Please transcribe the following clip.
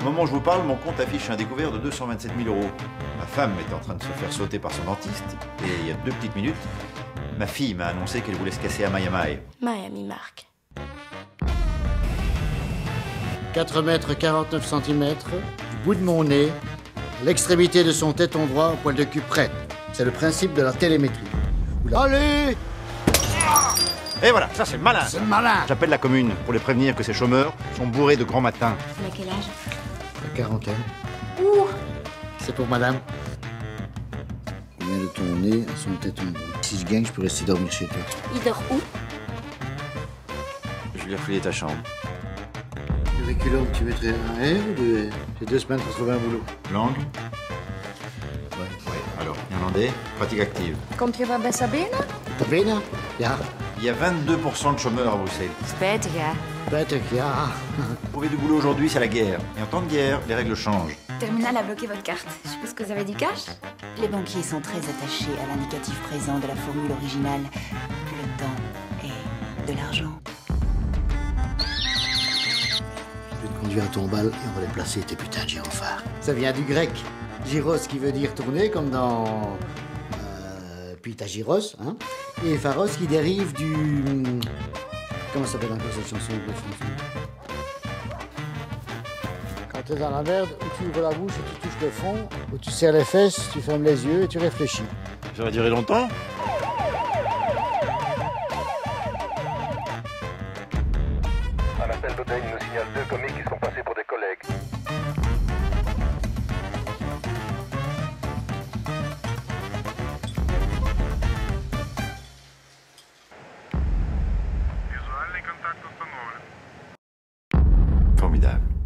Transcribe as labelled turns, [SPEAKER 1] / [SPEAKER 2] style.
[SPEAKER 1] Au moment où je vous parle, mon compte affiche un découvert de 227 000 euros. Ma femme est en train de se faire sauter par son dentiste, et il y a deux petites minutes, ma fille m'a annoncé qu'elle voulait se casser à Miami.
[SPEAKER 2] Miami Mark.
[SPEAKER 3] 4 mètres 49 cm, du bout de mon nez, à l'extrémité de son téton droit, au poil de cul près. C'est le principe de la télémétrie. Allez
[SPEAKER 1] Et voilà, ça c'est malin
[SPEAKER 3] C'est malin
[SPEAKER 1] J'appelle la commune pour les prévenir que ces chômeurs sont bourrés de grand matin.
[SPEAKER 2] Il a quel âge?
[SPEAKER 3] La quarantaine.
[SPEAKER 2] Ouh
[SPEAKER 3] C'est pour madame. Combien de ton nez à son téton droit Si je gagne, je peux rester dormir chez toi.
[SPEAKER 2] Il dort où?
[SPEAKER 1] Je lui ai refilé ta chambre.
[SPEAKER 3] Curriculum, tu mettrais un R ou deux R? J'ai deux semaines pour trouver un boulot.
[SPEAKER 1] Langue?
[SPEAKER 3] Ouais.
[SPEAKER 1] Oui. Alors, néerlandais, pratique active.
[SPEAKER 4] Komt je van Bessabene?
[SPEAKER 3] Bene? Ja.
[SPEAKER 1] Il y a 22% de chômeurs à Bruxelles. Trouver du boulot aujourd'hui, c'est la guerre. Et en temps de guerre, les règles changent.
[SPEAKER 2] Terminal a bloqué votre carte. Je suppose que vous avez du cash
[SPEAKER 5] Les banquiers sont très attachés à l'indicatif présent de la formule originale. Le temps est de l'argent.
[SPEAKER 3] Je vais te conduire à ton bal et on va les placer tes putains de gyrophares. Ça vient du grec. Gyros qui veut dire tourner, comme dans. Pythagyros, hein. Et pharos qui dérive du. Comment s'appelle encore cette chanson de Quand t'es dans la merde, où tu ouvres la bouche et tu touches le fond, où tu serres les fesses, tu fermes les yeux et tu réfléchis.
[SPEAKER 1] Ça va durer longtemps?
[SPEAKER 6] Un appel d'Odeille nous signale deux comiques qui sont passés pour des bir
[SPEAKER 1] daha.